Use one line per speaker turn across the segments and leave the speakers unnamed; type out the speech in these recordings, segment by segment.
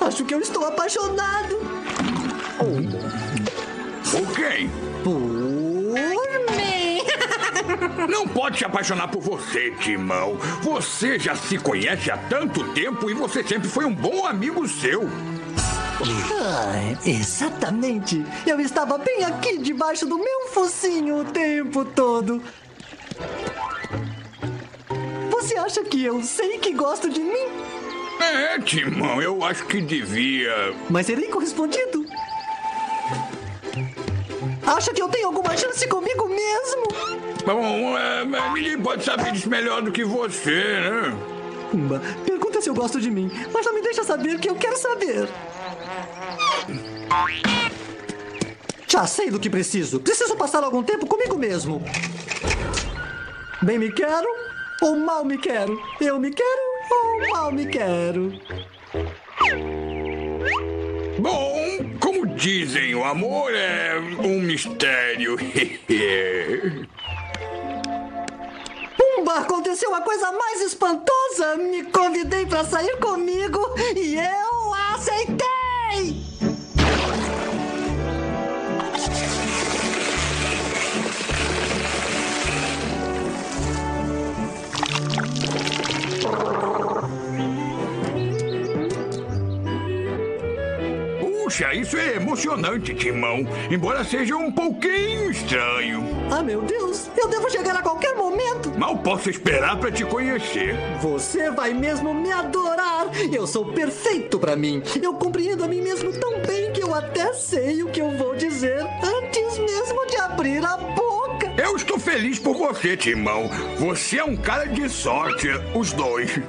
Acho que eu estou apaixonado.
Por quem?
Por mim.
Não pode se apaixonar por você, Timão. Você já se conhece há tanto tempo e você sempre foi um bom amigo seu.
Ai, exatamente. Eu estava bem aqui debaixo do meu focinho o tempo todo. Você acha que eu sei que gosto de mim?
É, Timão, eu acho que devia.
Mas serei correspondido. Acha que eu tenho alguma chance comigo mesmo?
Bom, é, ninguém pode saber disso melhor do que você, né?
Pumba, pergunta se eu gosto de mim, mas não me deixa saber que eu quero saber. Já sei do que preciso. Preciso passar algum tempo comigo mesmo. Bem me quero ou mal me quero? Eu me quero ou mal me quero?
Bom, como dizem, o amor é um mistério.
Pumba, aconteceu a coisa mais espantosa. Me convidei para sair comigo
Puxa, isso é emocionante, Timão. Embora seja um pouquinho estranho.
Ah, meu Deus, eu devo chegar a qualquer momento.
Mal posso esperar para te conhecer.
Você vai mesmo me adorar. Eu sou perfeito para mim. Eu compreendo a mim mesmo tão bem que eu até sei o que eu vou dizer antes mesmo de abrir a boca.
Eu estou feliz por você, Timão. Você é um cara de sorte, os dois.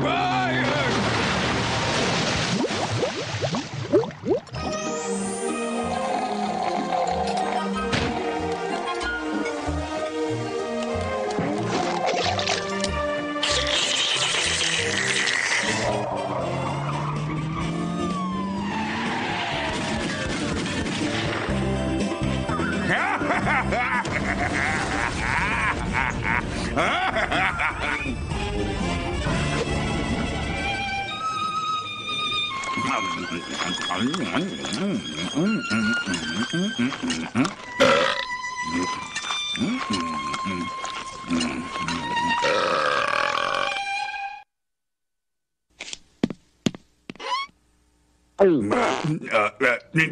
Vai, vai. Ah,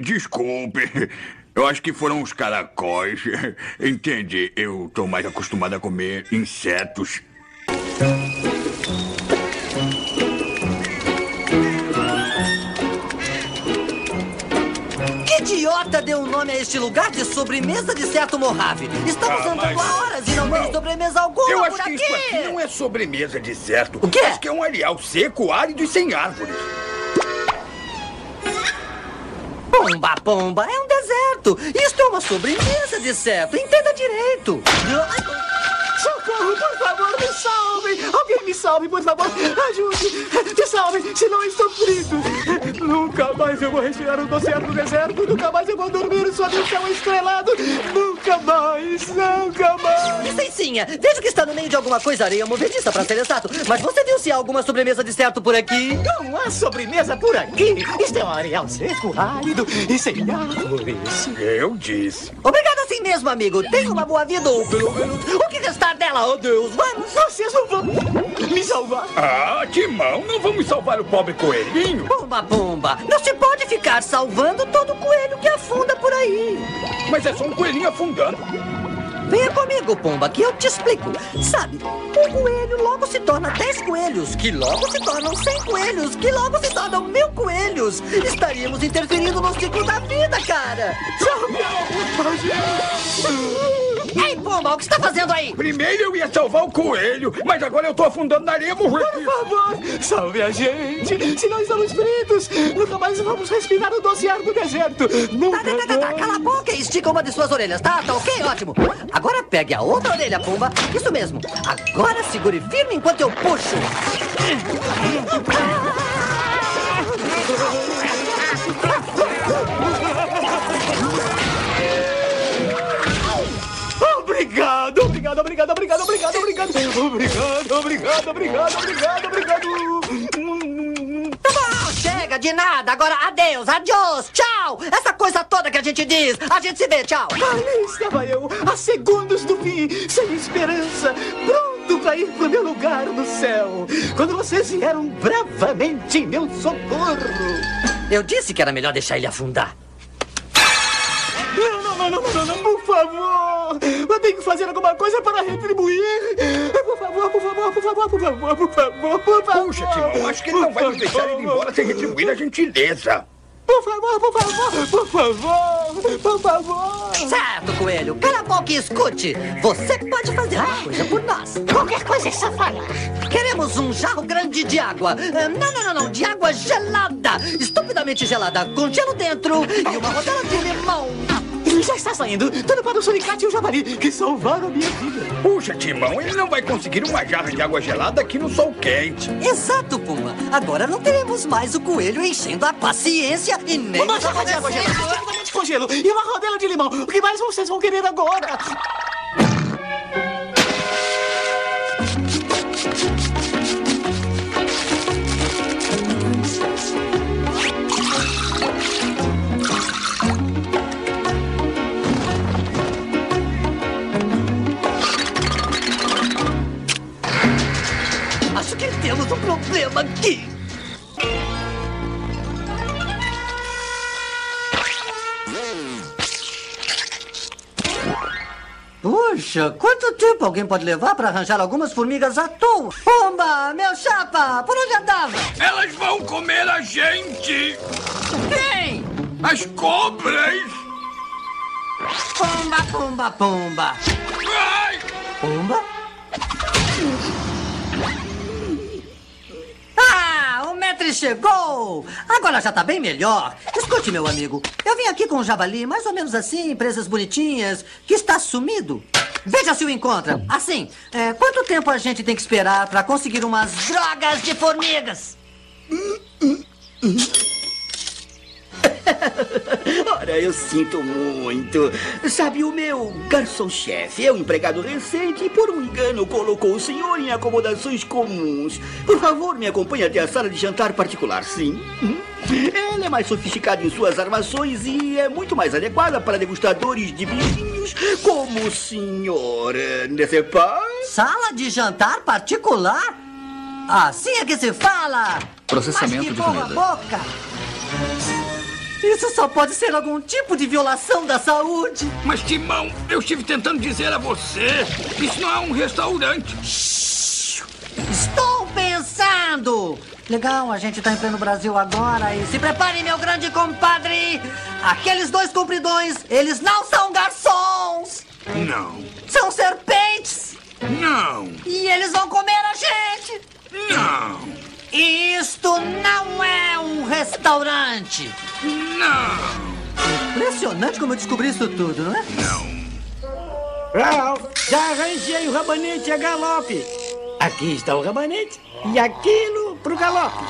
Desculpe. Eu acho que foram os caracóis. Entende? Eu tô mais acostumado a comer insetos.
Idiota deu o nome a este lugar de sobremesa de certo Mojave? Estamos
Ah,
andando
mas-
há horas e não,
Não.
tem sobremesa alguma
Eu
por
acho que
aqui.
isso aqui não é sobremesa de certo.
O quê?
Acho que é um areal seco, árido e sem árvores.
Pomba, pomba, é um deserto. Isto é uma sobremesa de certo. Entenda direito.
Socorro, por favor, me salve! Alguém me salve, por favor! Ajude! Me salve, senão eu estou frito! Nunca mais eu vou respirar um doce ar no deserto! Nunca mais eu vou dormir sob o céu estrelado! Nunca mais! Nunca mais!
Licencinha, vejo que está no meio de alguma coisa areia movediça, pra ser exato. Mas você viu se há alguma sobremesa de certo por aqui?
Não há sobremesa por aqui! Isto é um areal seco, árido e sem árvores!
Eu disse.
Obrigado assim mesmo, amigo. Tenha uma boa vida, ou pelo menos o que restar dela. Oh, Deus, vamos.
Vocês não vão me salvar!
Ah, Timão, não vamos salvar o pobre coelhinho?
Pomba, pomba. Não se pode ficar salvando todo coelho que afunda por aí.
Mas é só um coelhinho afundando.
Venha comigo, Pomba, que eu te explico. Sabe, um coelho logo se torna dez coelhos, que logo se tornam cem coelhos, que logo se tornam mil coelhos. Estaríamos interferindo no ciclo da vida, cara.
Salve!
Ei, Pumba, o que está fazendo aí?
Primeiro eu ia salvar o coelho, mas agora eu tô afundando na areia morrendo.
Por favor, salve a gente. Se não estamos fritos, nunca mais vamos respirar o doce ar do deserto. Nunca
Tá, tá, tá, tá, cala a boca e estica uma de suas orelhas, tá? Tá ok? Ótimo. Agora pegue a outra orelha, Pumba. Isso mesmo. Agora segure firme enquanto eu puxo.
Obrigado, obrigado, obrigado, obrigado, obrigado, obrigado. Obrigado, obrigado, obrigado, obrigado.
Tá bom, chega de nada. Agora adeus, adiós, tchau. Essa coisa toda que a gente diz. A gente se vê, tchau.
Ali estava eu, a segundos do fim, sem esperança, pronto para ir pro meu lugar no céu. Quando vocês vieram bravamente em meu socorro.
Eu disse que era melhor deixar ele afundar.
Não, não, não, não, não, não, favor! Eu tenho que fazer alguma coisa para retribuir! Por favor, por favor, por favor, por favor, por favor, por favor!
Puxa, Timão, acho que ele não vai nos deixar ir embora sem retribuir a gentileza.
Por favor, por favor, por favor, por favor!
Certo, coelho. Cala a boca e escute. Você pode fazer uma coisa por nós.
Qualquer coisa é só falar!
Queremos um jarro grande de água. Ah, Não, não, não, não. De água gelada. Estupidamente gelada. Com gelo dentro. E uma rodela de limão.
Já está saindo, tudo para o suricate e o javali, que salvaram a minha vida!
Puxa, Timão, ele não vai conseguir uma jarra de água gelada aqui no sol quente.
Exato, Puma. Agora não teremos mais o coelho enchendo a paciência e nem...
Uma jarra de água gelada, estupidamente com gelo e uma rodela de limão! O que mais vocês vão querer agora?
Problema aqui. Puxa, quanto tempo alguém pode levar para arranjar algumas formigas à toa? Pomba, meu chapa, por onde andava?
Elas vão comer a gente!
Quem?
As cobras!
Pomba, pomba, pomba.
Ai!
Pomba? Metri chegou! Agora já tá bem melhor. Escute, meu amigo. Eu vim aqui com um javali, mais ou menos assim, presas bonitinhas, que está sumido. Veja se o encontra. Assim, é, quanto tempo a gente tem que esperar para conseguir umas drogas de formigas?
Ora, eu sinto muito. Sabe, o meu garçom-chefe é um empregado recente e, por um engano, colocou o senhor em acomodações comuns. Por favor, me acompanhe até a sala de jantar particular, sim? Hum? Ela é mais sofisticada em suas armações e é muito mais adequada para degustadores de vinhos como o senhor, n'est-ce pas?
Sala de jantar particular? Assim é que se fala!
Processamento
Mas que
de comida.
boca! Isso só pode ser algum tipo de violação da saúde!
Mas, Timão, eu estive tentando dizer a você: isso não é um restaurante.
Estou pensando! Legal, a gente tá em pleno Brasil agora e se prepare, meu grande compadre! Aqueles dois compridões, eles não são garçons!
Não,
São serpentes!
não,
E eles vão comer a gente!
não,
Isto não é um restaurante!
não,
Impressionante como eu descobri isso tudo, não é?
Ralph, já arranjei o rabanete a galope. Aqui está o rabanete e aquilo pro galope.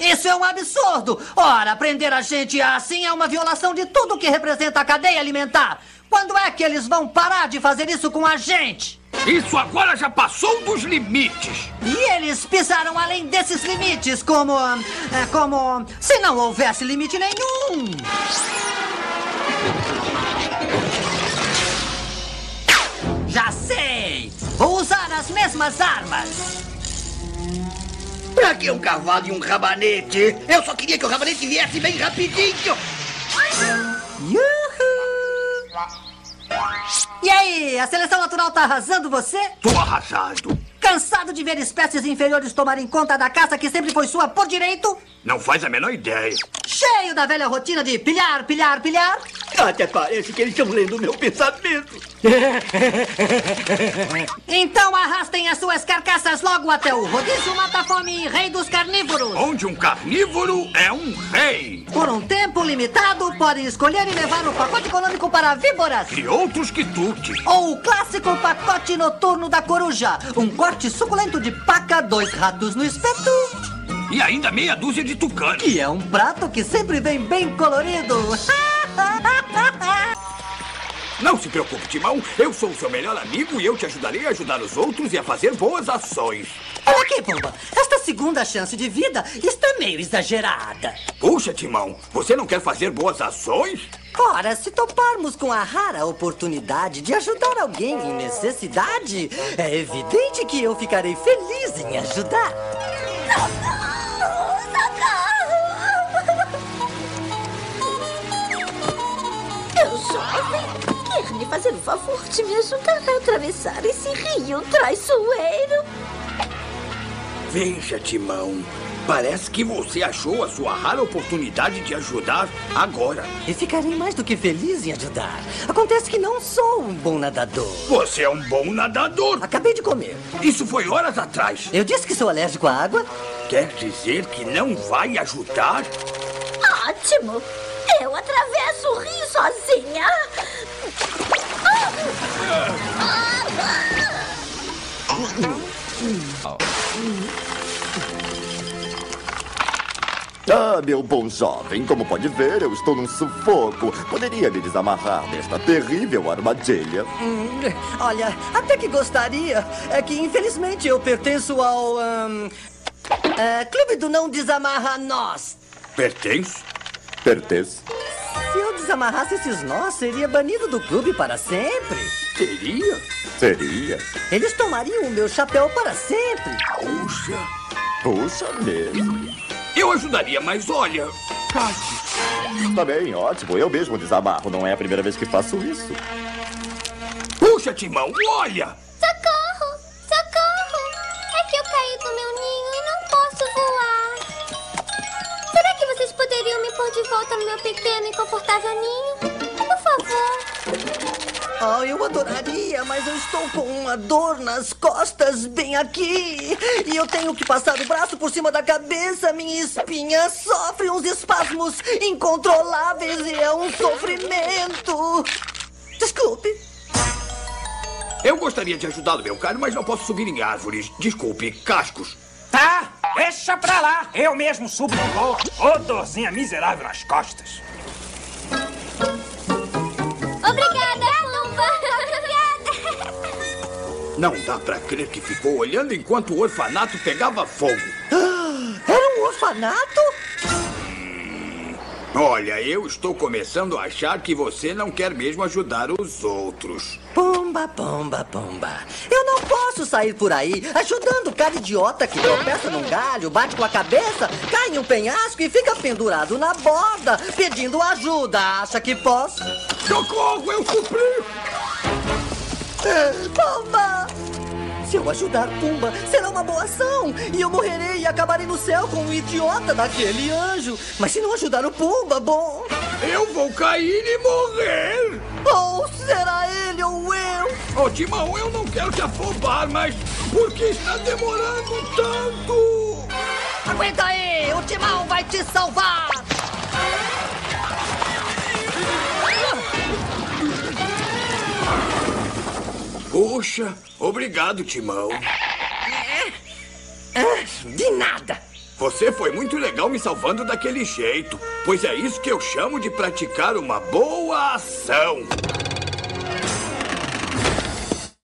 Isso é um absurdo! Ora, prender a gente assim é uma violação de tudo que representa a cadeia alimentar. Quando é que eles vão parar de fazer isso com a gente?
isso agora já passou dos limites.
E eles pisaram além desses limites, como. ah, é, como. se não houvesse limite nenhum! Já sei! Vou usar as mesmas armas!
Pra que um cavalo e um rabanete? Eu só queria que o rabanete viesse bem rapidinho.
E aí, a seleção natural tá arrasando você?
Tô arrasado.
Cansado de ver espécies inferiores tomarem conta da caça que sempre foi sua por direito?
Não faz a menor ideia.
Cheio da velha rotina de pilhar, pilhar, pilhar?
Até parece que eles estão lendo o meu pensamento.
Então arrastem as suas carcaças logo até o rodízio mata-fome rei dos carnívoros.
Onde um carnívoro é um rei.
Por um tempo limitado, podem escolher e levar o pacote econômico para víboras.
E outros quitutes.
Ou o clássico pacote noturno da coruja. Um corte suculento de paca, dois ratos no espeto.
E ainda meia dúzia de tucanos.
E é um prato que sempre vem bem colorido.
Não se preocupe, Timão. Eu sou o seu melhor amigo e eu te ajudarei a ajudar os outros e a fazer boas ações.
Olha aqui, Pumba. Esta segunda chance de vida está meio exagerada.
Puxa, Timão, você não quer fazer boas ações?
Ora, se toparmos com a rara oportunidade de ajudar alguém em necessidade, é evidente que eu ficarei feliz em ajudar.
me fazer o favor de me ajudar a atravessar esse rio traiçoeiro?
Veja, Timão. Parece que você achou a sua rara oportunidade de ajudar agora.
E ficarei mais do que feliz em ajudar. Acontece que não sou um bom nadador.
Você é um bom nadador.
Acabei de comer.
Isso foi horas atrás.
Eu disse que sou alérgico à água.
Quer dizer que não vai ajudar?
Ótimo! Atravesso o rio sozinha!
Ah, meu bom jovem, como pode ver, eu estou num sufoco. Poderia me desamarrar desta terrível armadilha?
Hum, olha, até que gostaria. É que infelizmente eu pertenço ao. ahn, é, Clube do Não Desamarra Nós.
Pertence?
Pertence?
Se eu desamarrasse esses nós, seria banido do clube para sempre.
Seria?
Seria?
Eles tomariam o meu chapéu para sempre.
Puxa.
Puxa mesmo.
Eu ajudaria, mas olha. Cate.
Tá bem, ótimo. Eu mesmo desamarro. Não é a primeira vez que faço isso.
Puxa, Timão, olha!
Socorro! Meu pequeno e confortável ninho? Por favor.
Oh, eu adoraria, mas eu estou com uma dor nas costas, bem aqui. E eu tenho que passar o braço por cima da cabeça. Minha espinha sofre uns espasmos incontroláveis e é um sofrimento. Desculpe.
Eu gostaria de ajudá-lo, meu caro, mas não posso subir em árvores. Desculpe, cascos.
Deixa pra lá. Eu mesmo subo no morro. Ô, dorzinha miserável nas costas.
Obrigada, Pumba! Obrigada!
Não dá pra crer que ficou olhando enquanto o orfanato pegava fogo.
Era um orfanato?
Olha, eu estou começando a achar que você não quer mesmo ajudar os outros.
Pomba, pomba, pomba. Eu não posso sair por aí ajudando o cara idiota que tropeça num galho, bate com a cabeça, cai em um penhasco e fica pendurado na borda, pedindo ajuda. Acha que posso?
Socorro, eu supli!
Pomba! Se eu ajudar Pumba, será uma boa ação. E eu morrerei e acabarei no céu com o idiota daquele anjo. Mas se não ajudar o Pumba, bom.
Eu vou cair e morrer!
Ou será ele ou eu?
Ô, Timão, eu não quero te afobar, mas por que está demorando tanto?
Aguenta aí! O Timão vai te salvar!
Poxa, obrigado, Timão.
Ah, De nada!
Você foi muito legal me salvando daquele jeito, pois é isso que eu chamo de praticar uma boa ação.